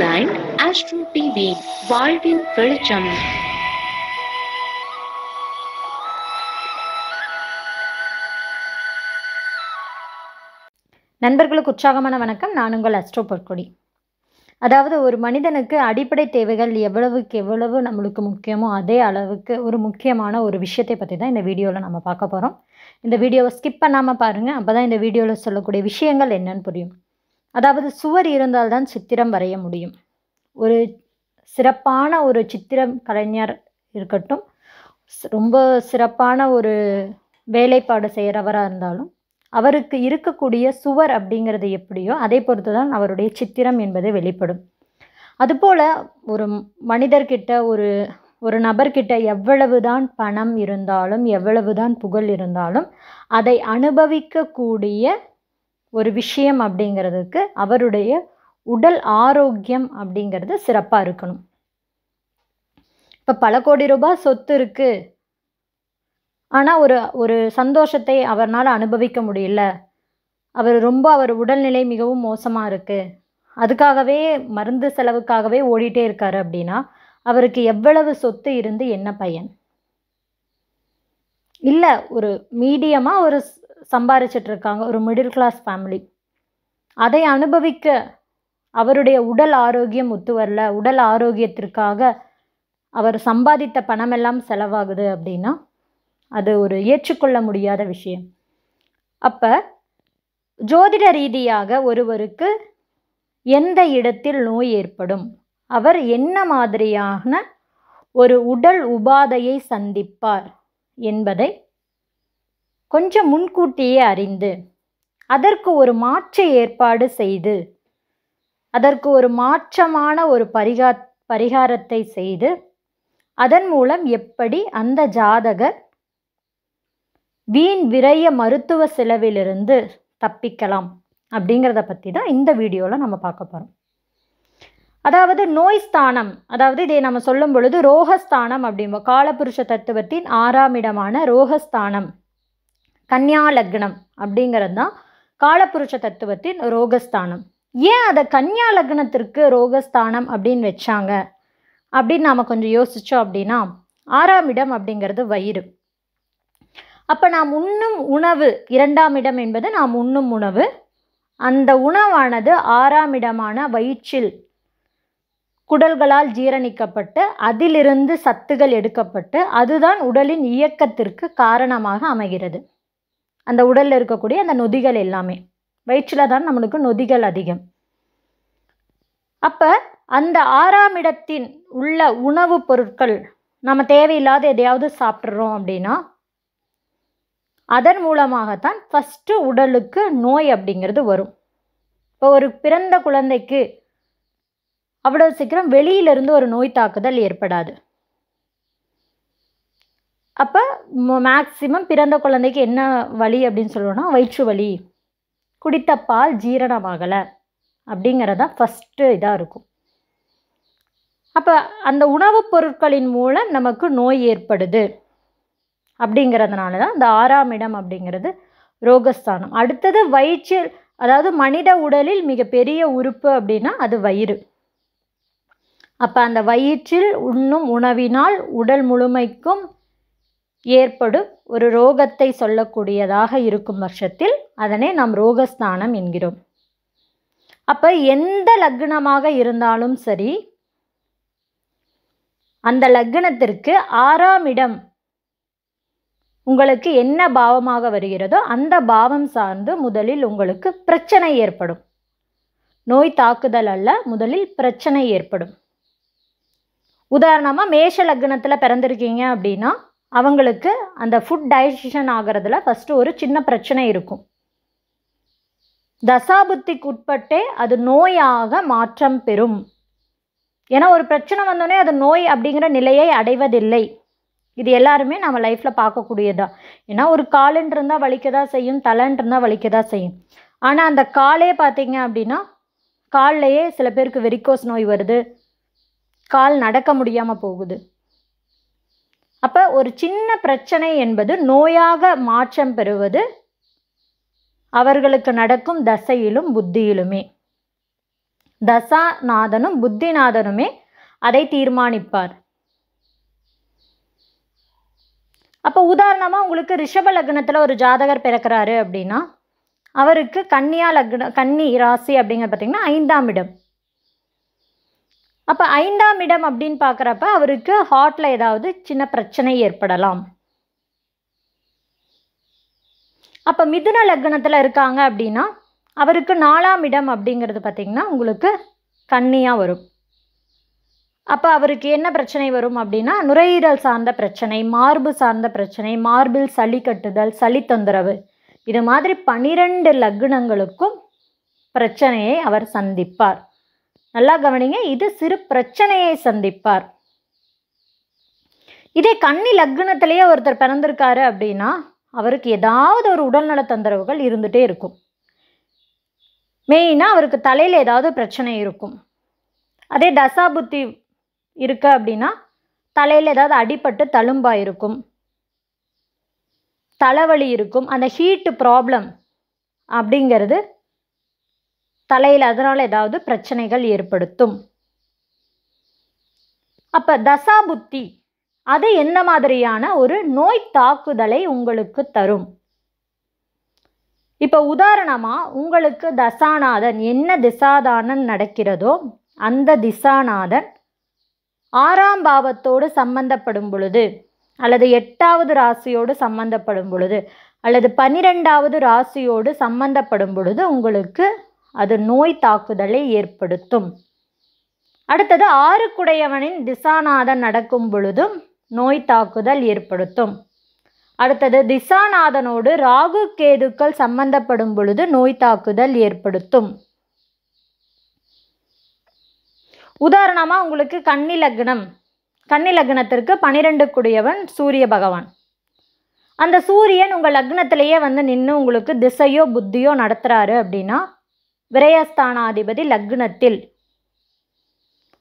Line astro TV வாழ்வின் வெளிச்சம். நண்பர்களுக்கு உற்சாகமான வணக்கம். நான் உங்கள் அஸ்ட்ரோ பொற்கொடி அதாவது ஒரு மனிதனுக்கு அடிப்படை தேவைகள் எவ்வளவுக்கு எவ்வளவு நம்மளுக்கு முக்கியமோ அதே அளவுக்கு ஒரு முக்கியமான ஒரு விஷயத்தை பற்றி தான் இந்த வீடியோவில் நம்ம பார்க்க போகிறோம் இந்த வீடியோவை ஸ்கிப் பண்ணாமல் பாருங்கள் அப்போ தான் இந்த வீடியோவில் சொல்லக்கூடிய விஷயங்கள் என்னன்னு புரியும். அதாவது சுவர் இருந்தால்தான் சித்திரம் வரைய முடியும். ஒரு சிறப்பான ஒரு சித்திரம் கலைஞர் இருக்கட்டும் ரொம்ப சிறப்பான ஒரு வேலைப்பாடு செய்கிறவராக இருந்தாலும் அவருக்கு இருக்கக்கூடிய சுவர் அப்படிங்கிறது எப்படியோ அதை பொறுத்து தான் அவருடைய சித்திரம் என்பது வெளிப்படும். அதுபோல் ஒரு மனிதர்கிட்ட ஒரு ஒரு நபர்கிட்ட எவ்வளவுதான் பணம் இருந்தாலும் எவ்வளவுதான் புகழ் இருந்தாலும் அதை அனுபவிக்கக்கூடிய ஒரு விஷயம் அப்படிங்கிறதுக்கு அவருடைய உடல் ஆரோக்கியம் அப்படிங்கிறது சிறப்பாக இருக்கணும். இப்போ பல கோடி ரூபாய் சொத்து இருக்குது ஆனால் ஒரு ஒரு சந்தோஷத்தை அவர்னால் அனுபவிக்க முடியல. அவர் ரொம்ப அவர் உடல்நிலை மிகவும் மோசமாக இருக்குது அதுக்காகவே மருந்து செலவுக்காகவே ஓடிட்டே இருக்கார் அப்படின்னா அவருக்கு எவ்வளவு சொத்து இருந்து என்ன பயன்? இல்லை ஒரு மீடியமாக ஒரு சம்பாரிச்சிட்டு இருக்காங்க ஒரு மிடில் கிளாஸ் ஃபேமிலி அதை அனுபவிக்க அவருடைய உடல் ஆரோக்கியம் ஒத்து வரல. உடல் ஆரோக்கியத்திற்காக அவர் சம்பாதித்த பணமெல்லாம் செலவாகுது அப்படின்னா அது ஒரு ஏற்றுக்கொள்ள முடியாத விஷயம். அப்போ ஜோதிட ரீதியாக ஒருவருக்கு எந்த இடத்தில் நோய் ஏற்படும்? அவர் என்ன மாதிரியான ஒரு உடல் உபாதையை சந்திப்பார் என்பதை கொஞ்சம் முன்கூட்டியே அறிந்து அதற்கு ஒரு மாற்று ஏற்பாடு செய்து அதற்கு ஒரு மாற்றமான ஒரு பரிகா பரிகாரத்தை செய்து அதன் மூலம் எப்படி அந்த ஜாதகர் வீண் விரைய மருத்துவ செலவிலிருந்து தப்பிக்கலாம் அப்படிங்கிறத பற்றி தான் இந்த வீடியோவில் நம்ம பார்க்க போகிறோம் அதாவது நோய் ஸ்தானம் அதாவது இதை நம்ம சொல்லும் பொழுது ரோகஸ்தானம் அப்படிம்போம் காலபுருஷ தத்துவத்தின் ஆறாம் இடமான ரோகஸ்தானம் கன்னியா லக்னம் அப்படிங்கிறது தான் காலபுருஷ தத்துவத்தின் ரோகஸ்தானம். ஏன் அதை கன்னியா லக்னத்திற்கு ரோகஸ்தானம் அப்படின்னு வச்சாங்க? அப்படின்னு நாம் கொஞ்சம் யோசித்தோம் அப்படின்னா ஆறாம் இடம் அப்படிங்கிறது வயிறு. அப்போ நாம் உண்ணும் உணவு இரண்டாம் இடம் என்பது நாம் உண்ணும் உணவு. அந்த உணவானது ஆறாம் இடமான வயிற்றில் குடல்களால் ஜீரணிக்கப்பட்டு அதிலிருந்து சத்துகள் எடுக்கப்பட்டு அதுதான் உடலின் இயக்கத்திற்கு காரணமாக அமைகிறது. அந்த உடலில் இருக்கக்கூடிய அந்த நொதிகள் எல்லாமே. வயிற்றில் தான் நம்மளுக்கு நொதிகள் அதிகம். அப்போ அந்த ஆறாம் இடத்தின் உள்ள உணவுப் பொருட்கள் நம்ம தேவையில்லாத எதையாவது சாப்பிட்றோம் அப்படின்னா அதன் மூலமாகத்தான் ஃபஸ்ட்டு உடலுக்கு நோய் அப்படிங்கிறது வரும். இப்போ ஒரு பிறந்த குழந்தைக்கு அவ்வளோ சீக்கிரம் வெளியிலிருந்து ஒரு நோய் தாக்குதல் ஏற்படாது. அப்போ மேக்சிமம் பிறந்த குழந்தைக்கு என்ன வலி அப்படின்னு சொல்லுவோம்னா வயிற்று வலி. குடித்த பால் ஜீரணமாகலை அப்படிங்கிறது தான் ஃபஸ்ட்டு இதாக இருக்கும். அப்போ அந்த உணவுப் பொருட்களின் மூலம் நமக்கு நோய் ஏற்படுது அப்படிங்கிறதுனால தான் இந்த ஆறாம் இடம் அப்படிங்கிறது ரோகஸ்தானம். அடுத்தது வயிற்றில் அதாவது மனித உடலில் மிகப்பெரிய உறுப்பு அப்படின்னா அது வயிறு. அப்போ அந்த வயிற்றில் உண்ணும் உணவினால் உடல் முழுமைக்கும் ஏற்படும் ஒரு ரோகத்தை சொல்லக்கூடியதாக இருக்கும் பட்சத்தில் அதனை நாம் ரோகஸ்தானம் என்கிறோம். அப்போ எந்த லக்னமாக இருந்தாலும் சரி அந்த லக்னத்திற்கு ஆறாம் இடம் உங்களுக்கு என்ன பாவமாக வருகிறதோ அந்த பாவம் சார்ந்து முதலில் உங்களுக்கு பிரச்சனை ஏற்படும். நோய் தாக்குதல் அல்ல முதலில் பிரச்சனை ஏற்படும். உதாரணமாக மேஷ லக்னத்தில் பிறந்திருக்கீங்க அப்படின்னா அவங்களுக்கு அந்த ஃபுட் டைஜஷன் ஆகிறதுல ஃபஸ்ட்டு ஒரு சின்ன பிரச்சனை இருக்கும். தசாபுத்திக்கு உட்பட்டே அது நோயாக மாற்றம் பெறும். ஏன்னா ஒரு பிரச்சனை வந்தோடனே அது நோய் அப்படிங்கிற நிலையை அடைவதில்லை. இது எல்லாருமே நம்ம லைஃப்பில் பார்க்கக்கூடியதா. ஏன்னா ஒரு காலுன்னு இருந்தால் வலிக்க தான் செய்யும் தலைன்னு இருந்தால் வலிக்க தான் செய்யும். ஆனால் அந்த காலே பார்த்தீங்க அப்படின்னா கால்லையே சில பேருக்கு வெரிக்கோஸ் நோய் வருது. கால் நடக்க முடியாமல் போகுது. ஒரு சின்ன பிரச்சனை என்பது நோயாக மாற்றம் பெறுவது அவர்களுக்கு நடக்கும் தசையிலும் புத்தியிலுமே. தசாநாதனும் புத்திநாதனுமே அதை தீர்மானிப்பார். அப்போ உதாரணமாக உங்களுக்கு ரிஷப லக்னத்தில் ஒரு ஜாதகர் பிறக்கிறாரு அப்படின்னா அவருக்கு கன்னியா லக்ன கன்னி ராசி அப்படிங்கிற பார்த்திங்கன்னா ஐந்தாம் இடம். அப்போ ஐந்தாம் இடம் அப்படின்னு பார்க்குறப்ப அவருக்கு ஹார்ட்டில் ஏதாவது சின்ன பிரச்சனை ஏற்படலாம். அப்போ மிதுன லக்னத்தில் இருக்காங்க அப்படின்னா அவருக்கு நாலாம் இடம் அப்படிங்கிறது பார்த்திங்கன்னா உங்களுக்கு கன்னியாக வரும். அப்போ அவருக்கு என்ன பிரச்சனை வரும் அப்படின்னா நுரையீரல் சார்ந்த பிரச்சனை மார்பு சார்ந்த பிரச்சனை மார்பில் சளி கட்டுதல் சளி தொந்தரவு. இது மாதிரி பனிரெண்டு லக்னங்களுக்கும் பிரச்சனையை அவர் சந்திப்பார். நல்லா கவனிங்க. இது சிறு பிரச்சனையை சந்திப்பார். இதே கன்னி லக்னத்திலேயே ஒருத்தர் பிறந்திருக்காரு அப்படின்னா அவருக்கு ஏதாவது ஒரு உடல்நல தொந்தரவுகள் இருந்துகிட்டே இருக்கும். மெயினாக அவருக்கு தலையில் ஏதாவது பிரச்சனை இருக்கும். அதே தசாபுத்தி இருக்க அப்படின்னா தலையில் ஏதாவது அடிபட்டு தழும்பாக இருக்கும். தலைவலி இருக்கும். அந்த ஹீட்டு ப்ராப்ளம் அப்படிங்கிறது தலையில் அதனால் ஏதாவது பிரச்சனைகள் ஏற்படுத்தும். அப்போ தசாபுத்தி அது எந்த மாதிரியான ஒரு நோய் தாக்குதலை உங்களுக்கு தரும்? இப்போ உதாரணமாக உங்களுக்கு தசாநாதன் என்ன திசாதானன் நடக்கிறதோ அந்த திசாநாதன் ஆறாம் பாவத்தோடு சம்பந்தப்படும் பொழுது அல்லது எட்டாவது ராசியோடு சம்பந்தப்படும் பொழுது அல்லது பன்னிரெண்டாவது ராசியோடு சம்பந்தப்படும் பொழுது உங்களுக்கு அது நோய் தாக்குதலை ஏற்படுத்தும். அடுத்தது ஆறுக்குடையவனின் திசாநாதன் நடக்கும் பொழுதும் நோய் தாக்குதல் ஏற்படுத்தும். அடுத்தது திசாநாதனோடு ராகு கேதுக்கள் சம்பந்தப்படும் பொழுது நோய் தாக்குதல் ஏற்படுத்தும். உதாரணமாக உங்களுக்கு கன்னி லக்னம். கன்னி லக்னத்திற்கு பனிரெண்டு குடியவன் சூரிய பகவான். அந்த சூரியன் உங்கள் லக்னத்திலேயே வந்து நின்று உங்களுக்கு திசையோ புத்தியோ நடத்துகிறாரு அப்படின்னா விரயஸ்தானாதிபதி லக்னத்தில்.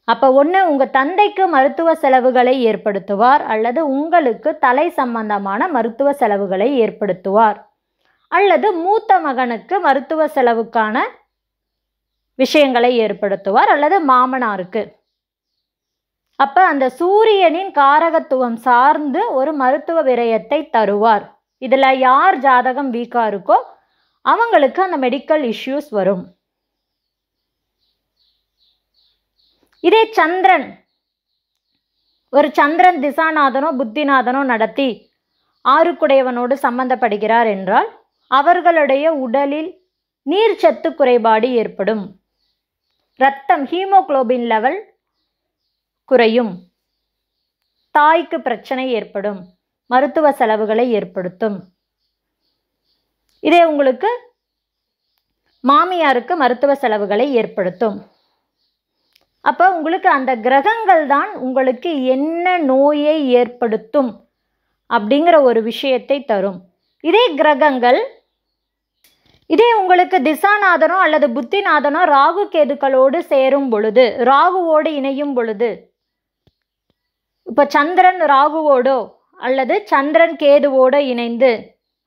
அப்போ ஒன்று உங்கள் தந்தைக்கு மருத்துவ செலவுகளை ஏற்படுத்துவார் அல்லது உங்களுக்கு தலை சம்பந்தமான மருத்துவ செலவுகளை ஏற்படுத்துவார். அல்லது மூத்த மகனுக்கு மருத்துவ செலவுக்கான விஷயங்களை ஏற்படுத்துவார் அல்லது மாமனாருக்கு. அப்போ அந்த சூரியனின் காரகத்துவம் சார்ந்து ஒரு மருத்துவ விரயத்தை தருவார். இதில் யார் ஜாதகம் வீக்காக இருக்கோ அவங்களுக்கு அந்த மெடிக்கல் இஷ்யூஸ் வரும். இதே சந்திரன். ஒரு சந்திரன் திசாநாதனோ புத்திநாதனோ நடத்தி ஆறுக்குடையவனோடு சம்பந்தப்படுகிறார் என்றால் அவர்களுடைய உடலில் நீர்ச்சத்து குறைபாடு ஏற்படும். இரத்தம் ஹீமோகுளோபின் லெவல் குறையும். தாய்க்கு பிரச்சனை ஏற்படும். மருத்துவ செலவுகளை ஏற்படுத்தும். இதே உங்களுக்கு மாமியாருக்கு மருத்துவ செலவுகளை ஏற்படுத்தும். அப்போ உங்களுக்கு அந்த கிரகங்கள் தான் உங்களுக்கு என்ன நோயை ஏற்படுத்தும் அப்படிங்கிற ஒரு விஷயத்தை தரும். இதே கிரகங்கள் இதே உங்களுக்கு திசாநாதனோ அல்லது புத்திநாதனோ ராகு கேதுக்களோடு சேரும் பொழுது ராகுவோடு இணையும் பொழுது இப்போ சந்திரன் ராகுவோடோ அல்லது சந்திரன் கேதுவோடு இணைந்து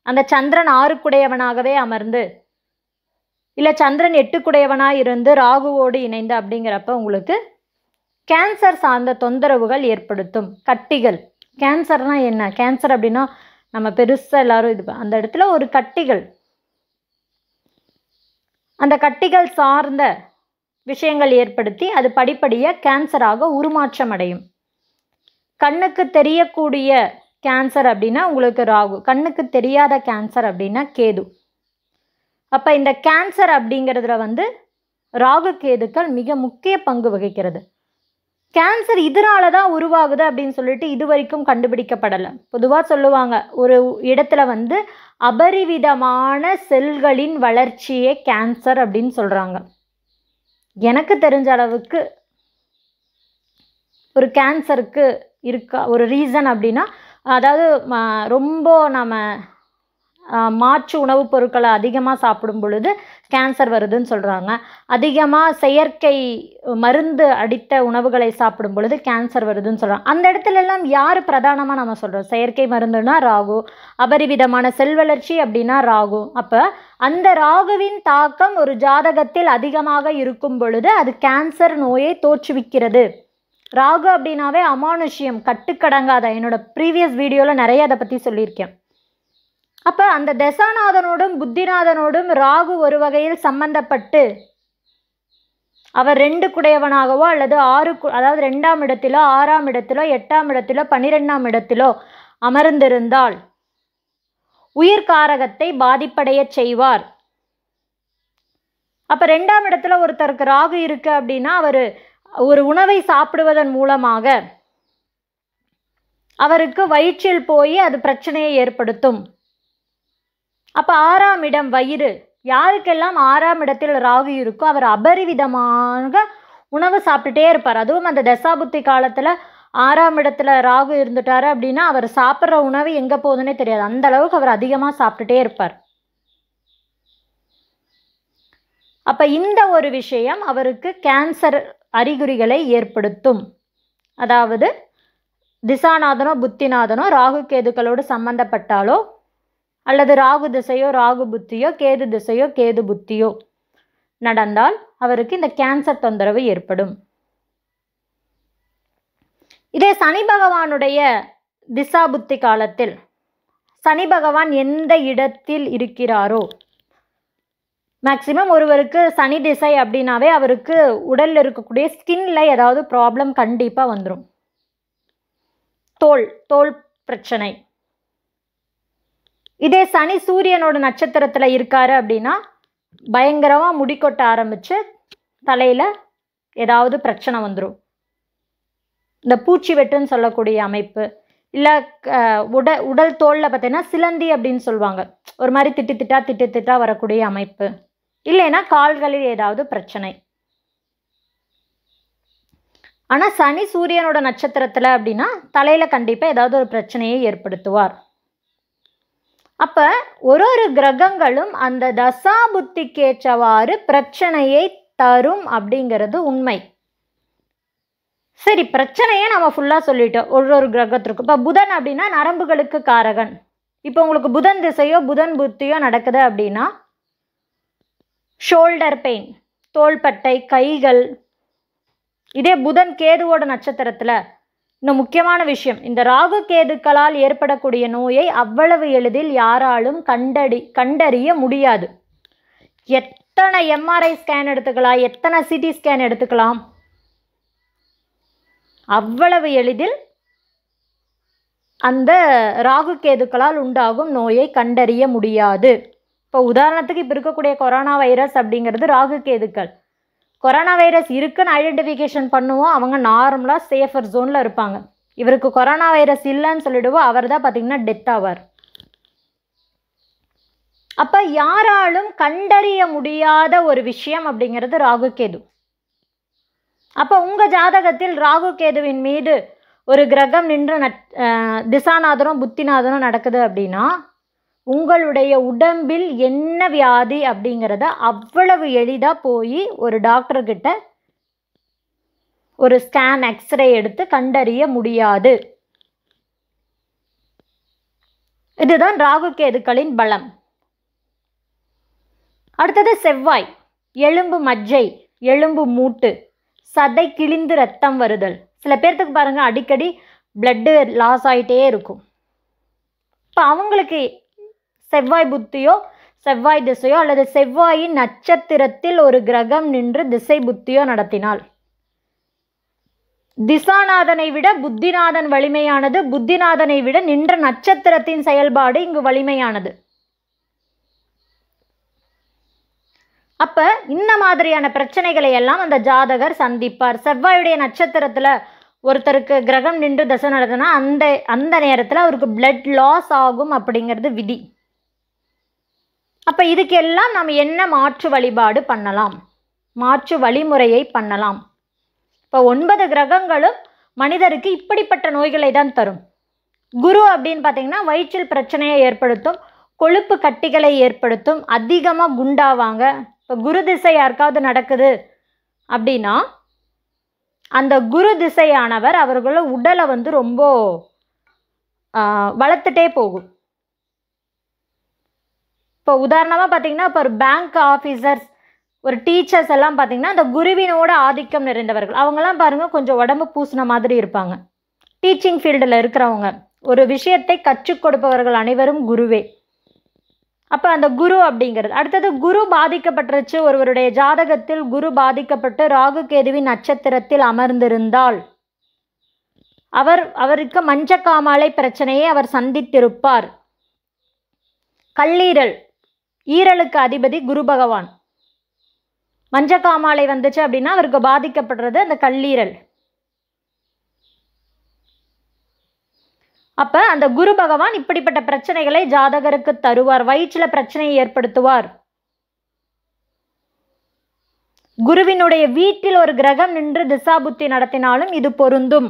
அந்த சந்திரன் ஆறுக்குடையவனாகவே அமர்ந்து இல்லை சந்திரன் எட்டுக்குடையவனாக இருந்து ராகுவோடு இணைந்து அப்படிங்கிறப்ப உங்களுக்கு கேன்சர் சார்ந்த தொந்தரவுகள் ஏற்படுத்தும். கட்டிகள். கேன்சர்னால் என்ன? கேன்சர் அப்படின்னா நம்ம பெருசாக எல்லாரும் இது அந்த இடத்துல ஒரு கட்டிகள். அந்த கட்டிகள் சார்ந்த விஷயங்கள் ஏற்படுத்தி அது படிப்படியாக கேன்சராக உருமாற்றம் அடையும். கண்ணுக்கு தெரியக்கூடிய கேன்சர் அப்படின்னா உங்களுக்கு ராகு. கண்ணுக்கு தெரியாத கேன்சர் அப்படின்னா கேது. அப்போ இந்த கேன்சர் அப்படிங்கிறதுல வந்து ராகு கேதுக்கள் மிக முக்கிய பங்கு வகிக்கிறது. கேன்சர் இதனால தான் உருவாகுது அப்படின்னு சொல்லிட்டு இது வரைக்கும் கண்டுபிடிக்கப்படலை. பொதுவாக சொல்லுவாங்க ஒரு இடத்துல வந்து அபரிவிதமான செல்களின் வளர்ச்சியே கேன்சர் அப்படின்னு சொல்கிறாங்க எனக்கு தெரிஞ்ச அளவுக்கு ஒரு கேன்சருக்கு இருக்கா ஒரு ரீசன் அப்படின்னா அதாவது ரொம்ப நம்ம மாற்று உணவுப் பொருட்களை அதிகமாக சாப்பிடும் பொழுது கேன்சர் வருதுன்னு சொல்கிறாங்க அதிகமாக செயற்கை மருந்து அடித்த உணவுகளை சாப்பிடும் பொழுது கேன்சர் வருதுன்னு சொல்கிறாங்க அந்த இடத்துல எல்லாம் யார் பிரதானமாக நம்ம சொல்கிறோம் செயற்கை மருந்துனா ராகு அபரிவிதமான செல் வளர்ச்சி அப்படின்னா ராகு. அப்போ அந்த ராகுவின் தாக்கம் ஒரு ஜாதகத்தில் அதிகமாக இருக்கும் பொழுது அது கேன்சர் நோயை தோற்றுவிக்கிறது. ராகு அப்படின்னாவே அமானுஷ்யம் கட்டுக்கடங்காத. என்னோட ப்ரீவியஸ் வீடியோவில் நிறைய அதை பற்றி சொல்லியிருக்கேன். அப்போ அந்த தசாநாதனோடும் புத்திநாதனோடும் ராகு ஒரு வகையில் சம்பந்தப்பட்டு அவர் ரெண்டு குடையவனாகவோ அல்லது ஆறு அதாவது ரெண்டாம் இடத்திலோ ஆறாம் இடத்திலோ எட்டாம் இடத்திலோ பன்னிரெண்டாம் இடத்திலோ அமர்ந்திருந்தால் உயிர்காரகத்தை பாதிப்படையச் செய்வார். அப்போ ரெண்டாம் இடத்துல ஒருத்தருக்கு ராகு இருக்கு அப்படின்னா அவர் ஒரு உணவை சாப்பிடுவதன் மூலமாக அவருக்கு வயிற்றில் போய் அது பிரச்சனையை ஏற்படுத்தும். அப்போ ஆறாம் இடம் வயிறு. யாருக்கெல்லாம் ஆறாம் இடத்தில் ராகு இருக்கோ அவர் அபரிவிதமாக உணவு சாப்பிட்டுட்டே இருப்பார். அதுவும் அந்த தசாபுத்தி காலத்தில் ஆறாம் இடத்துல ராகு இருந்துட்டார் அப்படின்னா அவர் சாப்பிட்ற உணவு எங்கே போகுதுன்னே தெரியாது. அந்த அளவுக்கு அவர் அதிகமாக சாப்பிட்டுட்டே இருப்பார். அப்போ இந்த ஒரு விஷயம் அவருக்கு கேன்சர் அறிகுறிகளை ஏற்படுத்தும். அதாவது திசாநாதனோ புத்திநாதனோ ராகு கேதுக்களோடு சம்பந்தப்பட்டாலோ அல்லது ராகு திசையோ ராகு புத்தியோ கேது திசையோ கேது புத்தியோ. நடந்தால் அவருக்கு இந்த கேன்சர் தொந்தரவு ஏற்படும். இதே சனி பகவானுடைய திசா புத்தி காலத்தில் சனி பகவான் எந்த இடத்தில் இருக்கிறாரோ மேக்சிமம் ஒருவருக்கு சனி திசை அப்படின்னாவே அவருக்கு உடலில் இருக்கக்கூடிய ஸ்கின்ல ஏதாவது ப்ராப்ளம் கண்டிப்பாக வந்துடும் தோல் தோல் பிரச்சனை. இதே சனி சூரியனோட நட்சத்திரத்தில் இருக்காரு அப்படின்னா பயங்கரமாக முடி கொட்ட ஆரம்பித்து தலையில் ஏதாவது பிரச்சனை வந்துடும் இந்த பூச்சி வெட்டுன்னு சொல்லக்கூடிய அமைப்பு இல்லை உட உடல் தோலில் பார்த்தீங்கன்னா சிலந்தி அப்படின்னு சொல்லுவாங்க. ஒரு மாதிரி திட்டு திட்டா திட்டு திட்டா வரக்கூடிய அமைப்பு. இல்லைன்னா கால்களில் ஏதாவது பிரச்சனை. ஆனால் சனி சூரியனோட நட்சத்திரத்தில் அப்படின்னா தலையில் கண்டிப்பாக ஏதாவது ஒரு பிரச்சனையை ஏற்படுத்துவார். அப்போ ஒரு ஒரு கிரகங்களும் அந்த தசா புத்திக்கேற்றவாறு பிரச்சனையை தரும் அப்படிங்கிறது உண்மை. சரி பிரச்சனையே நம்ம ஃபுல்லாக சொல்லிட்டோம். ஒரு ஒரு கிரகத்திற்கும். இப்போ புதன் அப்படின்னா நரம்புகளுக்கு காரகன். இப்போ உங்களுக்கு புதன் திசையோ புதன் புத்தியோ நடக்குது அப்படின்னா ஷோல்டர் பெயின் தோள்பட்டை கைகள். இதே புதன் கேதுவோட நட்சத்திரத்தில் இன்னும் முக்கியமான விஷயம் இந்த ராகு கேதுக்களால் ஏற்படக்கூடிய நோயை அவ்வளவு எளிதில் யாராலும் கண்டடி கண்டறிய முடியாது. எத்தனை எம்ஆர்ஐ ஸ்கேன் எடுத்துக்கலாம் எத்தனை சிடி ஸ்கேன் எடுத்துக்கலாம்? அவ்வளவு எளிதில் அந்த ராகு கேதுக்களால் உண்டாகும் நோயை கண்டறிய முடியாது. இப்போ உதாரணத்துக்கு இப்போ இருக்கக்கூடிய கொரோனா வைரஸ் அப்படிங்கிறது ராகு கேதுக்கள் கொரோனா வைரஸ் இருக்குன்னு ஐடென்டிஃபிகேஷன் பண்ணுவோம். அவங்க நார்மலாக சேஃபர் ஜோனில் இருப்பாங்க. இவருக்கு கொரோனா வைரஸ் இல்லைன்னு சொல்லிடுவோம். அவர் தான் பார்த்தீங்கன்னா டெத் ஆவார். அப்போ யாராலும் கண்டறிய முடியாத ஒரு விஷயம் அப்படிங்கிறது ராகு கேது. அப்போ உங்கள் ஜாதகத்தில் ராகு கேதுவின் மீது ஒரு கிரகம் நின்று நட் திசாநாதனும் புத்திநாதனும் நடக்குது அப்படின்னா உங்களுடைய உடம்பில் என்ன வியாதி அப்படிங்கிறத அவ்வளவு எளிதாக போய் ஒரு டாக்டர்கிட்ட ஒரு ஸ்கேன் எக்ஸ்ரே எடுத்து கண்டறிய முடியாது. இதுதான் ராகு கேதுக்களின் பலம். அடுத்தது செவ்வாய் எலும்பு மஜ்ஜை எலும்பு மூட்டு சதை கிழிந்து ரத்தம் வருதல். சில பேர்த்துக்கு பாருங்கள் அடிக்கடி பிளட்டு லாஸ் ஆகிட்டே இருக்கும். இப்போ அவங்களுக்கு செவ்வாய் புத்தியோ செவ்வாய் திசையோ அல்லது செவ்வாயின் நட்சத்திரத்தில் ஒரு கிரகம் நின்று திசை புத்தியோ நடத்தினாள் திசாநாதனை விட புத்திநாதன் வலிமையானது. புத்திநாதனை விட நின்ற நட்சத்திரத்தின் செயல்பாடு இங்கு வலிமையானது. அப்ப இந்த மாதிரியான பிரச்சனைகளை எல்லாம் அந்த ஜாதகர் சந்திப்பார். செவ்வாயுடைய நட்சத்திரத்துல ஒருத்தருக்கு கிரகம் நின்று தசை நடத்தினா அந்த அந்த நேரத்தில் அவருக்கு பிளட் லாஸ் ஆகும் அப்படிங்கிறது விதி. அப்போ இதுக்கெல்லாம் நம்ம என்ன மாற்று வழிபாடு பண்ணலாம்? மாற்று வழிமுறையை பண்ணலாம். இப்போ ஒன்பது கிரகங்களும் மனிதருக்கு இப்படிப்பட்ட நோய்களை தான் தரும். குரு அப்படின்னு பார்த்தீங்கன்னா வயிற்றில் பிரச்சனையை ஏற்படுத்தும் கொழுப்பு கட்டிகளை ஏற்படுத்தும் அதிகமாக குண்டாவாங்க. இப்போ குரு திசை யாருக்காவது நடக்குது அப்படின்னா அந்த குரு திசையானவர் அவர்களோட உடலை வந்து ரொம்ப வளர்த்துட்டே போகும். இப்போ உதாரணமாக பார்த்தீங்கன்னா இப்போ ஒரு பேங்க் ஆஃபீஸர்ஸ் ஒரு டீச்சர்ஸ் எல்லாம் பார்த்தீங்கன்னா அந்த குருவினோட ஆதிக்கம் நிறைந்தவர்கள். அவங்கெல்லாம் பாருங்கள் கொஞ்சம் உடம்பு பூசின மாதிரி இருப்பாங்க. டீச்சிங் ஃபீல்டில் இருக்கிறவங்க. ஒரு விஷயத்தை கற்றுக் கொடுப்பவர்கள் அனைவரும் குருவே. அப்போ அந்த குரு அப்படிங்கிறது. அடுத்தது குரு பாதிக்கப்பட்டுருச்சு. ஒருவருடைய ஜாதகத்தில் குரு பாதிக்கப்பட்டு ராகு கேதுவின் நட்சத்திரத்தில் அமர்ந்திருந்தால் அவர் அவருக்கு மஞ்சக்காமாலை பிரச்சனையை அவர் சந்தித்திருப்பார். கல்லீரல் ஈரலுக்கு அதிபதி குரு பகவான். மஞ்சக்காமாலை வந்துச்சு அப்படின்னா அவருக்கு பாதிக்கப்படுறது அந்த கல்லீரல். அப்போ அந்த குரு பகவான் இப்படிப்பட்ட பிரச்சனைகளை ஜாதகருக்கு தருவார் வயிற்றில் பிரச்சனையை ஏற்படுத்துவார். குருவினுடைய வீட்டில் ஒரு கிரகம் நின்று திசாபுத்தி நடத்தினாலும் இது பொருந்தும்.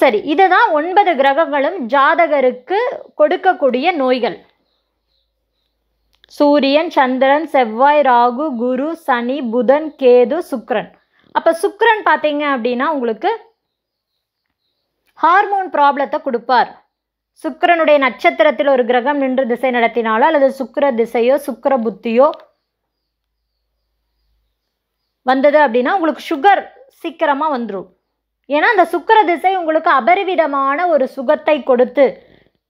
சரி இதுதான் ஒன்பது கிரகங்களும் ஜாதகருக்கு கொடுக்கக்கூடிய நோய்கள். சூரியன் சந்திரன் செவ்வாய் ராகு குரு சனி புதன் கேது சுக்ரன் அப்போ சுக்ரன் பார்த்தீங்க அப்படின்னா உங்களுக்கு ஹார்மோன் ப்ராப்ளத்தை கொடுப்பார். சுக்கிரனுடைய நட்சத்திரத்தில் ஒரு கிரகம் நின்று திசை நடத்தினாலோ அல்லது சுக்கிர திசையோ சுக்கர புத்தியோ வந்தது அப்படின்னா உங்களுக்கு சுகர் சீக்கிரமாக வந்துடும் ஏன்னா அந்த சுக்கிர திசை உங்களுக்கு அபரிவிதமான ஒரு சுகத்தை கொடுத்து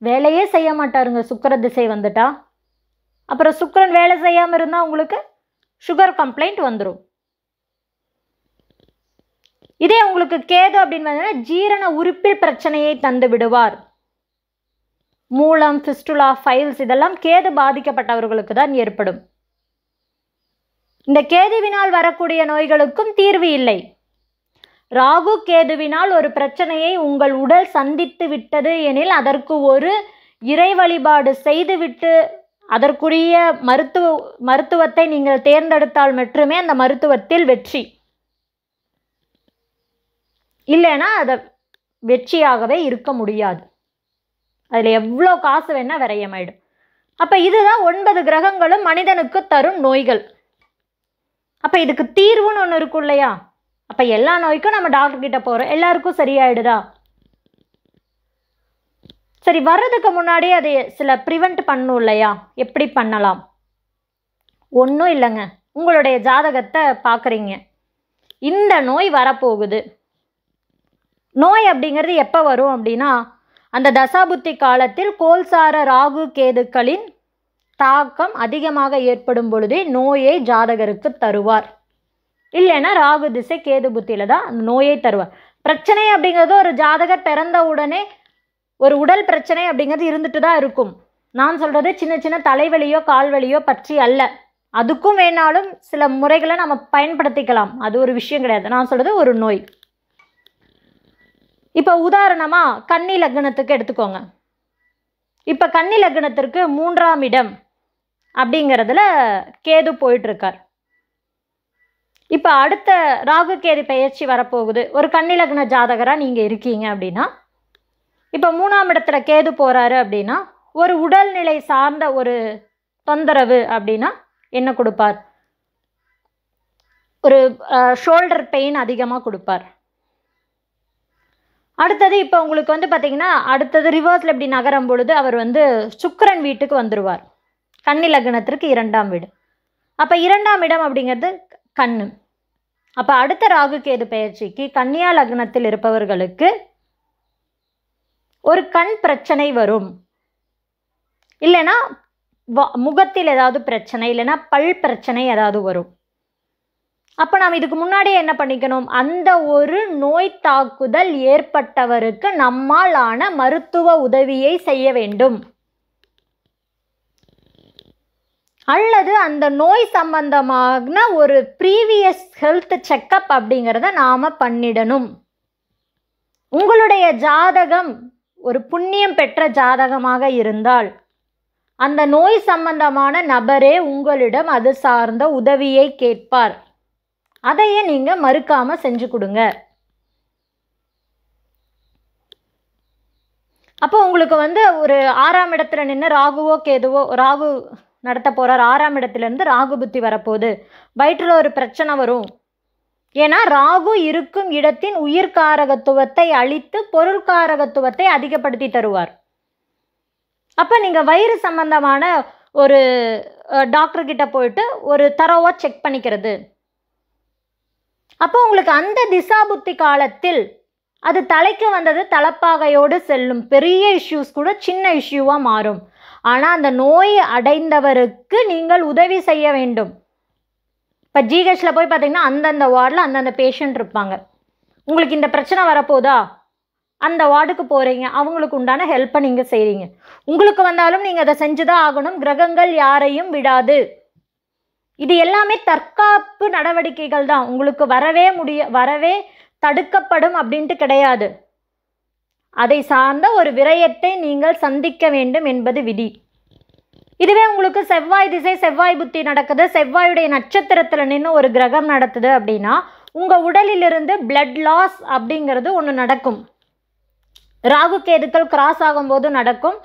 வேலையே செய்ய மாட்டாருங்க. சுக்கிர திசை வந்துட்டா அப்புறம் சுக்கரன் வேலை செய்யாமல் இருந்தால் உங்களுக்கு சுகர் கம்ப்ளைண்ட் வந்துடும் இதே உங்களுக்கு கேது அப்படின்னு பார்த்தீங்கன்னா ஜீரண உறுப்பில் பிரச்சனையை தந்து விடுவார். மூலம் ஃபிஸ்டுலா ஃபைல்ஸ் இதெல்லாம் கேது பாதிக்கப்பட்டவர்களுக்கு தான் ஏற்படும். இந்த கேதுவினால் வரக்கூடிய நோய்களுக்கும் தீர்வு இல்லை. ராகு கேதுவினால் ஒரு பிரச்சனையை உங்கள் உடல் சந்தித்து விட்டது எனில் அதற்கு ஒரு இறை வழிபாடு செய்துவிட்டு அதற்குரிய மருத்துவ மருத்துவத்தை நீங்கள் தேர்ந்தெடுத்தால் மட்டுமே அந்த மருத்துவத்தில் வெற்றி. இல்லைன்னா அதை வெற்றியாகவே இருக்க முடியாது. அதில் எவ்வளோ காசு வேணால் விரயமாயிடும். அப்போ இதுதான் ஒன்பது கிரகங்களும் மனிதனுக்கு தரும் நோய்கள். அப்போ இதுக்கு தீர்வுன்னு ஒன்று இருக்கும் இல்லையா? அப்போ எல்லா நோய்க்கும் நம்ம டாக்டர் கிட்ட போகிறோம் எல்லாருக்கும் சரியாயிடுதா? சரி வர்றதுக்கு முன்னாடி அதை சில ப்ரிவெண்ட் பண்ணும் இல்லையா? எப்படி பண்ணலாம்? ஒன்றும் இல்லைங்க. உங்களுடைய ஜாதகத்தை பார்க்குறீங்க. இந்த நோய் வரப்போகுது. நோய் அப்படிங்கிறது எப்போ வரும் அப்படின்னா அந்த தசாபுத்தி காலத்தில் கோல்சார ராகு கேதுக்களின் தாக்கம் அதிகமாக ஏற்படும் பொழுதே நோயை ஜாதகருக்கு தருவார். இல்லைன்னா ராகு திசை கேது புத்தியில் தான் அந்த நோயை தருவார். பிரச்சனை அப்படிங்கிறது ஒரு ஜாதகர் பிறந்த உடனே ஒரு உடல் பிரச்சனை அப்படிங்கிறது இருந்துட்டு தான் இருக்கும். நான் சொல்கிறது சின்ன சின்ன தலைவலியோ கால்வலியோ பற்றி அல்ல. அதுக்கும் வேணாலும் சில முறைகளை நம்ம பயன்படுத்திக்கலாம். அது ஒரு விஷயம் கிடையாது. நான் சொல்கிறது ஒரு நோய். இப்போ உதாரணமாக கன்னி லக்னத்துக்கு எடுத்துக்கோங்க. இப்போ கன்னி லக்னத்திற்கு மூன்றாம் இடம் அப்படிங்கிறதுல கேது போயிட்டுருக்கார். இப்போ அடுத்த ராகு கேது பயிற்சி வரப்போகுது. ஒரு கன்னி லக்ன ஜாதகராக நீங்கள் இருக்கீங்க அப்படின்னா இப்போ மூணாம் இடத்துல கேது போகிறாரு அப்படின்னா ஒரு உடல்நிலை சார்ந்த ஒரு தொந்தரவு அப்படின்னா என்ன கொடுப்பார்? ஒரு ஷோல்டர் பெயின் அதிகமாக கொடுப்பார். அடுத்தது இப்போ உங்களுக்கு வந்து பார்த்திங்கன்னா அடுத்தது ரிவர்ஸில் இப்படி நகரும் பொழுது அவர் வந்து சுக்கரன் வீட்டுக்கு வந்துடுவார் கன்னி லக்னத்திற்கு இரண்டாம் வீடு. அப்போ இரண்டாம் இடம் அப்படிங்கிறது கண்ணு. அப்போ அடுத்த ராகு கேது பயிற்சிக்கு கன்னியா லக்னத்தில் இருப்பவர்களுக்கு ஒரு கண் பிரச்சனை வரும். இல்லைன்னா வ- முகத்தில் ஏதாவது பிரச்சனை இல்லைன்னா பல் பிரச்சனை ஏதாவது வரும். அப்போ நாம் இதுக்கு முன்னாடியே என்ன பண்ணிக்கணும்? அந்த ஒரு நோய் தாக்குதல் ஏற்பட்டவருக்கு நம்மால் ஆன மருத்துவ உதவியை செய்ய வேண்டும். அல்லது அந்த நோய் சம்பந்தமான ஒரு ப்ரீவியஸ் ஹெல்த் செக்கப் அப்படிங்கிறத நாம் பண்ணிடணும். உங்களுடைய ஜாதகம் ஒரு புண்ணியம் பெற்ற ஜாதகமாக இருந்தால் அந்த நோய் சம்பந்தமான நபரே உங்களிடம் அது சார்ந்த உதவியை கேட்பார். அதையே நீங்கள் மறுக்காமல் செஞ்சு கொடுங்க. அப்போ உங்களுக்கு வந்து ஒரு ஆறாம் இடத்துல நின்று ராகுவோ கேதுவோ ராகு நடத்த போகிறார் ஆறாம் இடத்துலேருந்து ராகு புத்தி வரப்போகுது. வயிற்றில் ஒரு பிரச்சனை வரும். ஏன்னா ராகு இருக்கும் இடத்தின் உயிர்காரகத்துவத்தை அழித்து பொருள்காரகத்துவத்தை அதிகப்படுத்தி தருவார். அப்போ நீங்கள் வயிறு சம்பந்தமான ஒரு டாக்டர்கிட்ட போயிட்டு ஒரு தரோவாக செக் பண்ணிக்கிறது. அப்போ உங்களுக்கு அந்த திசா புத்தி காலத்தில் அது தலைக்கு வந்தது தலப்பாகையோடு செல்லும். பெரிய இஷ்யூஸ் கூட சின்ன இஷ்யூவாக மாறும். ஆனால் அந்த நோய் அடைந்தவருக்கு நீங்கள் உதவி செய்ய வேண்டும். இப்போ ஜிஹெச்சில் போய் பார்த்தீங்கன்னா அந்தந்த வார்டில் அந்தந்த பேஷண்ட் இருப்பாங்க. உங்களுக்கு இந்த பிரச்சனை வரப்போதா? அந்த வார்டுக்கு போகிறீங்க அவங்களுக்கு உண்டான ஹெல்ப்பை நீங்கள் செய்கிறீங்க உங்களுக்கு வந்தாலும் நீங்கள் அதை செஞ்சு தான் ஆகணும். கிரகங்கள் யாரையும் விடாது. இது எல்லாமே தற்காப்பு நடவடிக்கைகள் தான். உங்களுக்கு வரவே முடிய வரவே தடுக்கப்படும் அப்படின்ட்டு கிடையாது. அதை சார்ந்த ஒரு விரயத்தை நீங்கள் சந்திக்க வேண்டும் என்பது விதி. இதுவே உங்களுக்கு செவ்வாய் திசை செவ்வாய் புத்தி நடக்குது. செவ்வாயுடைய நட்சத்திரத்தில் நின்று ஒரு கிரகம் நடத்துது அப்படின்னா உங்கள் உடலிலிருந்து பிளட் லாஸ் அப்படிங்கிறது ஒன்று நடக்கும். ராகு கேதுக்கள் கிராஸ் ஆகும்போது நடக்கும்.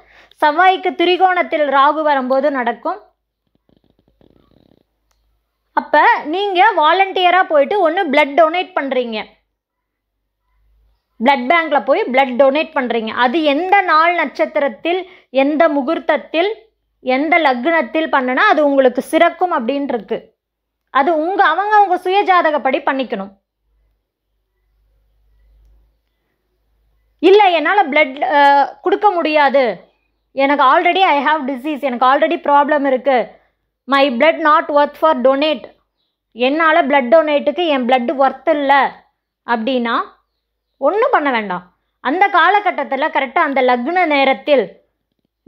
செவ்வாய்க்கு திரிகோணத்தில் ராகு வரும்போது நடக்கும். அப்போ நீங்கள் வாலண்டியராக போயிட்டு ஒன்று பிளட் டொனேட் பண்ணுறீங்க பிளட் பேங்க்ல போய் பிளட் டொனேட் பண்ணுறீங்க அது எந்த நாள் நட்சத்திரத்தில் எந்த முகூர்த்தத்தில் எந்த லக்னத்தில் பண்ணுனா அது உங்களுக்கு சிறக்கும் அப்படின்ட்டுருக்கு அது உங்கள் அவங்க அவங்க சுயஜாதகப்படி பண்ணிக்கணும். இல்லை என்னால் பிளட் கொடுக்க முடியாது. எனக்கு ஆல்ரெடி ஐ ஹாவ் டிசீஸ் எனக்கு ஆல்ரெடி ப்ராப்ளம் இருக்குது my blood not worth for donate என்னால் பிளட் டொனேட்டுக்கு என் பிளட் ஒர்த் இல்லை அப்படின்னா ஒன்றும் பண்ண வேண்டாம். அந்த காலகட்டத்தில் கரெக்டாக அந்த லக்ன நேரத்தில்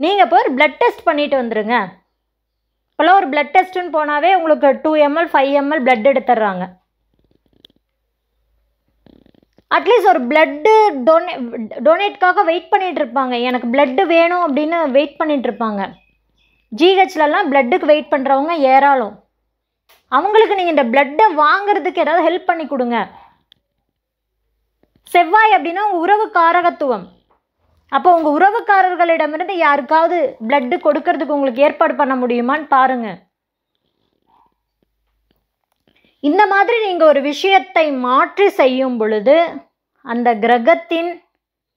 நீங்கள் போய் ஒரு பிளட் டெஸ்ட் பண்ணிட்டு வந்துடுங்க இப்போல்லாம் ஒரு பிளட் டெஸ்ட்டுன்னு போனாவே உங்களுக்கு two ML five ML blood எடுத்துடுறாங்க. அட்லீஸ்ட் ஒரு பிளட்டு டொனே டொனேட்காக வெயிட் பண்ணிகிட்டு இருப்பாங்க. எனக்கு பிளட்டு வேணும் அப்படின்னு வெயிட் பண்ணிகிட்டு இருப்பாங்க. ஜிஹெச்லலாம் பிளட்டுக்கு வெயிட் பண்ணுறவங்க ஏராளம். அவங்களுக்கு நீங்கள் இந்த பிளட்டை வாங்குறதுக்கு ஏதாவது ஹெல்ப் பண்ணி கொடுங்க. செவ்வாய் அப்படின்னா உங்கள் உறவு காரகத்துவம். அப்போ உங்கள் உறவுக்காரர்களிடமிருந்து யாருக்காவது பிளட்டு கொடுக்கறதுக்கு உங்களுக்கு ஏற்பாடு பண்ண முடியுமான்னு பாருங்கள் இந்த மாதிரி நீங்கள் ஒரு விஷயத்தை மாற்றி செய்யும் பொழுது அந்த கிரகத்தின்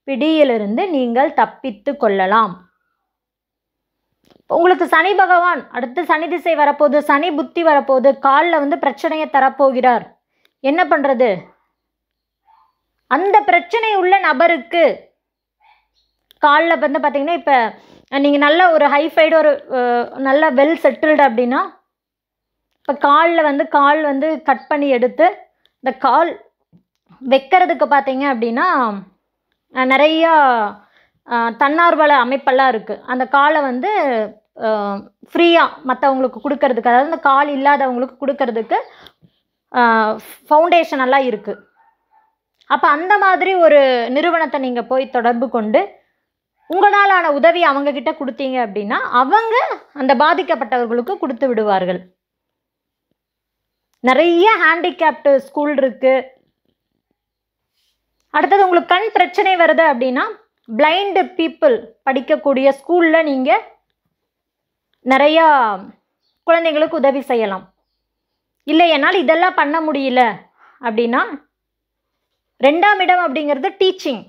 பிடியிலிருந்து நீங்கள் தப்பித்து கொள்ளலாம். உங்களுக்கு சனி பகவான் அடுத்து சனி திசை வரப்போகுது சனி புத்தி வரப்போகுது காலில் வந்து பிரச்சனையை தரப்போகிறார். என்ன பண்ணுறது அந்த பிரச்சனை உள்ள நபருக்கு காலில் வந்து பார்த்தீங்கன்னா இப்போ நீங்கள் நல்ல ஒரு ஹைஃபைடு ஒரு நல்ல வெல் செட்டில்டு அப்படின்னா இப்போ காலில் வந்து கால் வந்து கட் பண்ணி எடுத்து இந்த கால் வைக்கிறதுக்கு பார்த்தீங்க அப்படின்னா நிறையா தன்னார்வல அமைப்பெல்லாம் இருக்குது அந்த காலை வந்து ஃப்ரீயாக மற்றவங்களுக்கு கொடுக்கறதுக்கு அதாவது இந்த கால் இல்லாதவங்களுக்கு கொடுக்கறதுக்கு ஃபவுண்டேஷன் எல்லாம் இருக்குது அப்போ அந்த மாதிரி ஒரு நிறுவனத்தை நீங்கள் போய் தொடர்பு கொண்டு உங்களாலான உதவி அவங்க கிட்ட கொடுத்தீங்க அப்படின்னா அவங்க அந்த பாதிக்கப்பட்டவர்களுக்கு கொடுத்து விடுவார்கள். நிறைய ஹேண்டிகேப்டு ஸ்கூல் இருக்கு. அடுத்தது உங்களுக்கு கண் பிரச்சனை வருது அப்படின்னா பிளைண்டு பீப்புள் படிக்கக்கூடிய ஸ்கூலில் நீங்கள் நிறையா குழந்தைங்களுக்கு உதவி செய்யலாம். இல்லை என்னால் இதெல்லாம் பண்ண முடியல அப்படின்னா ரெண்டாம் இடம் அப்படிங்கிறது டீச்சிங்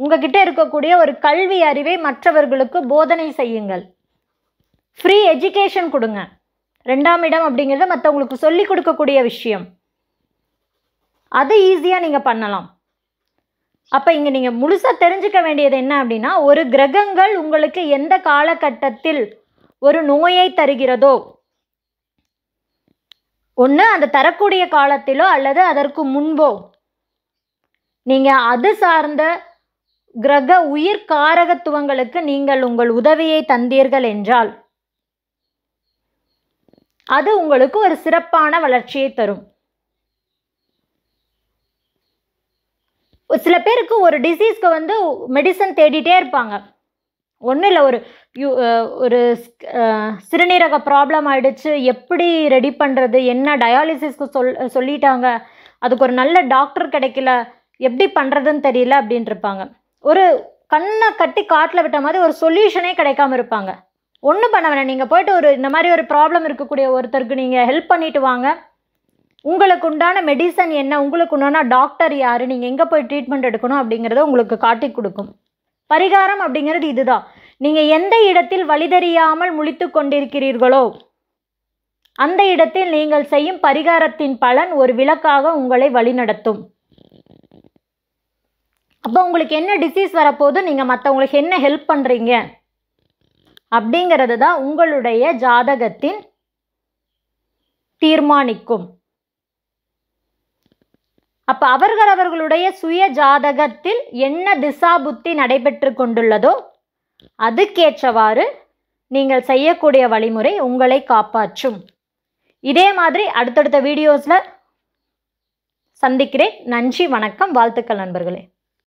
உங்ககிட்ட இருக்கக்கூடிய ஒரு கல்வி அறிவை மற்றவர்களுக்கு போதனை செய்யுங்கள். ஃப்ரீ எஜுகேஷன் கொடுங்க. ரெண்டாம் இடம் அப்படிங்கிறது மற்றவங்களுக்கு சொல்லி கொடுக்கக்கூடிய விஷயம். அது ஈஸியாக நீங்கள் பண்ணலாம். அப்போ இங்கே நீங்கள் முழுசாக தெரிஞ்சுக்க வேண்டியது என்ன அப்படின்னா ஒரு கிரகங்கள் உங்களுக்கு எந்த காலகட்டத்தில் ஒரு நோயை தருகிறதோ ஒன்று அந்த தரக்கூடிய காலத்திலோ அல்லது அதற்கு முன்போ நீங்கள் அது சார்ந்த கிரக உயிர் காரகத்துவங்களுக்கு நீங்கள் உங்கள் உதவியை தந்தீர்கள் என்றால் அது உங்களுக்கு ஒரு சிறப்பான வளர்ச்சியை தரும். ஒரு சில பேருக்கு ஒரு டிசீஸ்க்கு வந்து மெடிசன் தேடிட்டே இருப்பாங்க. ஒன்றும் இல்லை ஒரு யூ ஒரு சிறுநீரக ப்ராப்ளம் ஆயிடுச்சு எப்படி ரெடி பண்ணுறது என்ன டயாலிசிஸ்க்கு சொல் சொல்லிட்டாங்க அதுக்கு ஒரு நல்ல டாக்டர் கிடைக்கல எப்படி பண்ணுறதுன்னு தெரியல அப்படின்ட்டு இருப்பாங்க. ஒரு கண்ணை கட்டி காட்டில் விட்ட மாதிரி ஒரு சொல்யூஷனே கிடைக்காம இருப்பாங்க. ஒன்றும் பண்ண வேணாம். நீங்கள் போயிட்டு ஒரு இந்த மாதிரி ஒரு ப்ராப்ளம் இருக்கக்கூடிய ஒருத்தருக்கு நீங்கள் ஹெல்ப் பண்ணிட்டு வாங்க. உங்களுக்கு உண்டான மெடிசன் என்ன? உங்களுக்கு உண்டான டாக்டர் யார்? நீங்கள் எங்கே போய் ட்ரீட்மெண்ட் எடுக்கணும் அப்படிங்கிறத உங்களுக்கு காட்டி கொடுக்கும். பரிகாரம் அப்படிங்கிறது இதுதான். நீங்கள் எந்த இடத்தில் வழிதறியாமல் முழித்து கொண்டிருக்கிறீர்களோ அந்த இடத்தில் நீங்கள் செய்யும் பரிகாரத்தின் பலன் ஒரு விளக்காக உங்களை வழிநடத்தும். அப்போ உங்களுக்கு என்ன டிசீஸ் வரப்போகுது? நீங்கள் மற்றவங்களுக்கு என்ன ஹெல்ப் பண்ணுறீங்க அப்படிங்கிறது தான் உங்களுடைய ஜாதகத்தின் தீர்மானிக்கும். அப்போ அவர்கள் அவர்களுடைய சுய ஜாதகத்தில் என்ன திசா புத்தி நடைபெற்று கொண்டுள்ளதோ அதுக்கேற்றவாறு நீங்கள் செய்யக்கூடிய வழிமுறை உங்களை காப்பாற்றும். இதே மாதிரி அடுத்தடுத்த வீடியோஸில் சந்திக்கிறேன். நன்றி வணக்கம். வாழ்த்துக்கள் நண்பர்களே.